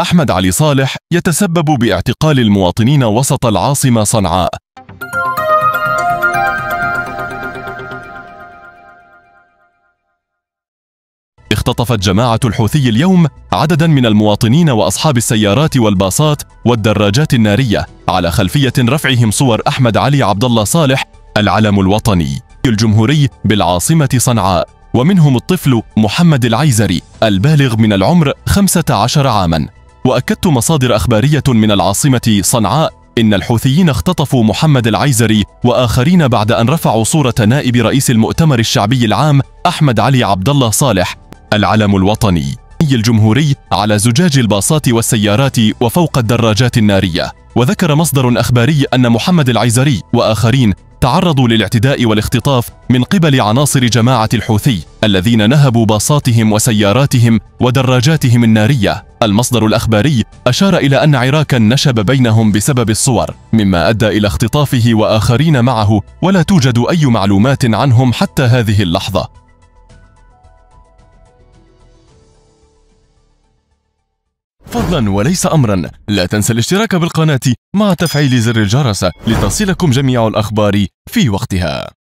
أحمد علي صالح يتسبب باعتقال المواطنين وسط العاصمة صنعاء. اختطفت جماعة الحوثي اليوم عددا من المواطنين وأصحاب السيارات والباصات والدراجات النارية على خلفية رفعهم صور أحمد علي عبد الله صالح العلم الوطني الجمهوري بالعاصمة صنعاء. ومنهم الطفل محمد العيزري البالغ من العمر 15 عاما. وأكدت مصادر أخبارية من العاصمة صنعاء إن الحوثيين اختطفوا محمد العيزري وآخرين بعد أن رفعوا صورة نائب رئيس المؤتمر الشعبي العام أحمد علي عبد الله صالح العلم الوطني الجمهوري على زجاج الباصات والسيارات وفوق الدراجات النارية. وذكر مصدر أخباري أن محمد العيزري وآخرين تعرضوا للاعتداء والاختطاف من قبل عناصر جماعة الحوثي الذين نهبوا باصاتهم وسياراتهم ودراجاتهم النارية. المصدر الأخباري أشار إلى أن عراكا نشب بينهم بسبب الصور مما أدى إلى اختطافه وآخرين معه ولا توجد أي معلومات عنهم حتى هذه اللحظة. فضلا وليس امرا. لا تنسى الاشتراك بالقناة مع تفعيل زر الجرس لتصلكم جميع الأخبار في وقتها.